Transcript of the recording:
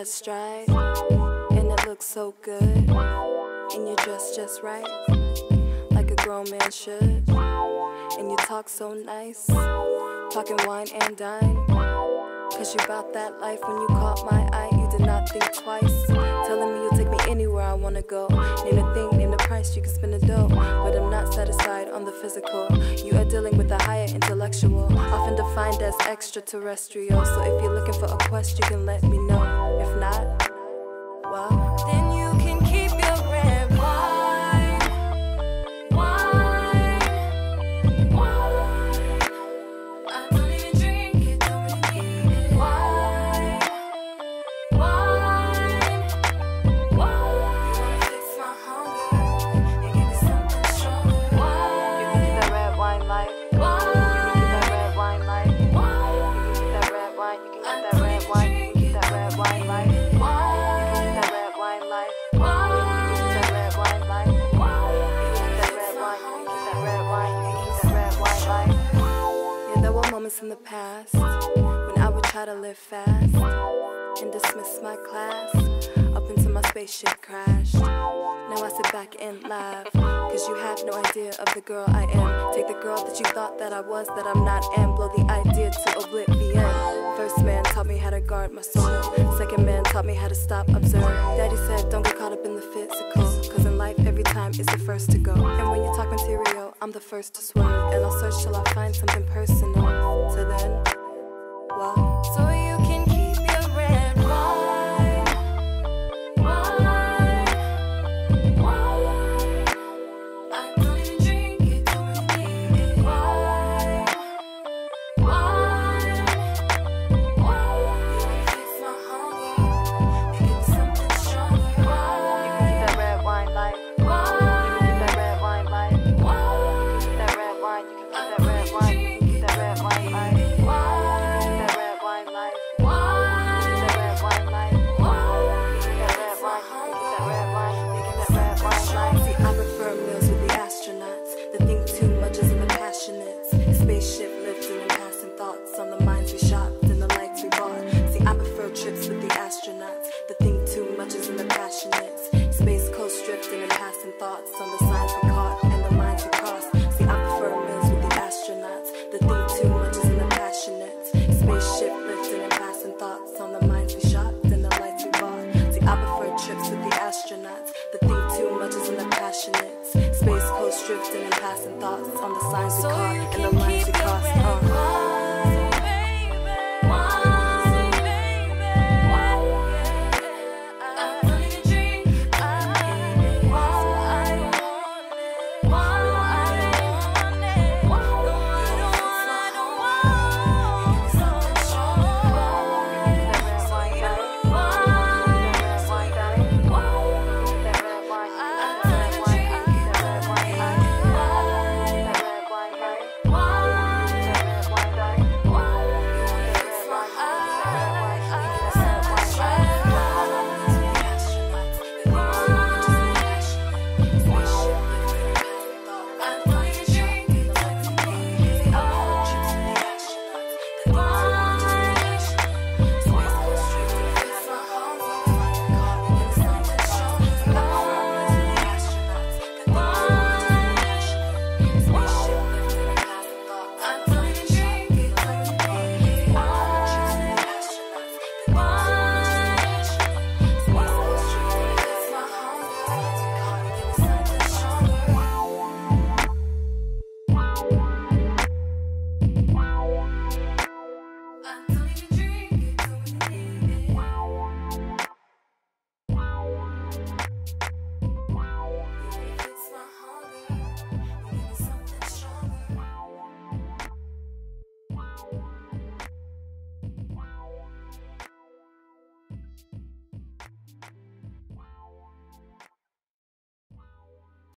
that stride, and it looks so good. And you're dressed just right, like a grown man should. And you talk so nice, talking wine and dine. Cause you bout that life when you caught my eye, you did not think twice. Telling me you'll take me anywhere I wanna go. Name a thing, name the price, you can spend a dough. But I'm not satisfied on the physical. You are dealing with a higher intellectual, often defined as extraterrestrial. So if you're looking for a quest, you can let me know. If not, well, then you in the past when I would try to live fast and dismiss my class up until my spaceship crashed. Now I sit back and laugh, cause you have no idea of the girl I am. Take the girl that you thought that I was, that I'm not, and blow the idea to oblivion. First man taught me how to guard my soul, second man taught me how to stop, observe. Daddy said, don't get caught up in the physical, cause in life every time is the first to go. And when you talk material, I'm the first to swerve, and I'll search till I find something personal. Well, and the lines. See, I prefer with the astronauts. The thing too much is in the passionate. Spaceship and passing thoughts on the minds we the lights we bought. See, I prefer trips with the astronauts. The too much is in the passionate. Space coast drifting and passing thoughts on the signs we caught and the